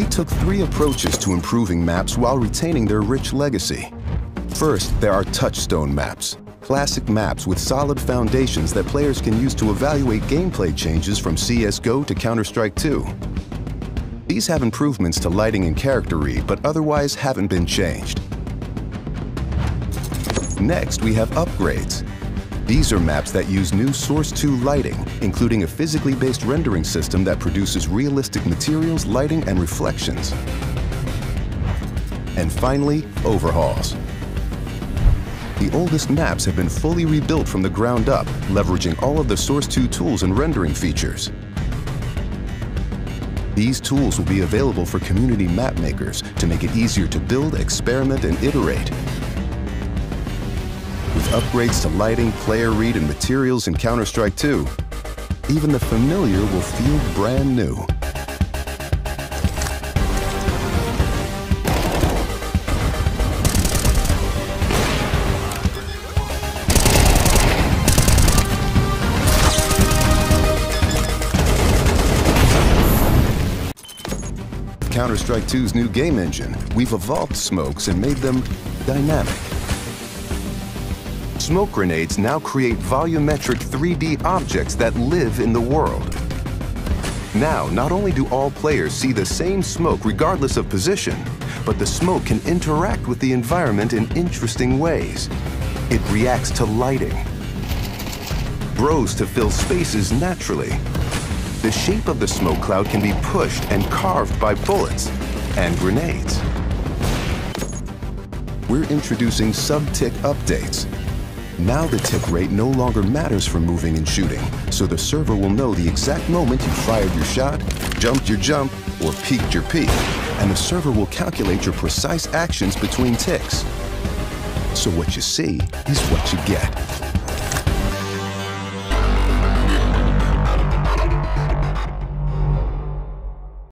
We took three approaches to improving maps while retaining their rich legacy. First, there are touchstone maps, classic maps with solid foundations that players can use to evaluate gameplay changes from CSGO to Counter-Strike 2. These have improvements to lighting and character read, but otherwise haven't been changed. Next, we have upgrades. These are maps that use new Source 2 lighting, including a physically based rendering system that produces realistic materials, lighting, and reflections. And finally, overhauls. The oldest maps have been fully rebuilt from the ground up, leveraging all of the Source 2 tools and rendering features. These tools will be available for community map makers to make it easier to build, experiment, and iterate. Upgrades to lighting, player read, and materials in Counter-Strike 2, even the familiar will feel brand new. Counter-Strike 2's new game engine, we've evolved smokes and made them dynamic. Smoke grenades now create volumetric 3D objects that live in the world. Now, not only do all players see the same smoke regardless of position, but the smoke can interact with the environment in interesting ways. It reacts to lighting, grows to fill spaces naturally. The shape of the smoke cloud can be pushed and carved by bullets and grenades. We're introducing sub-tick updates. Now the tick rate no longer matters for moving and shooting, so the server will know the exact moment you fired your shot, jumped your jump, or peeked your peak, and the server will calculate your precise actions between ticks. So what you see is what you get.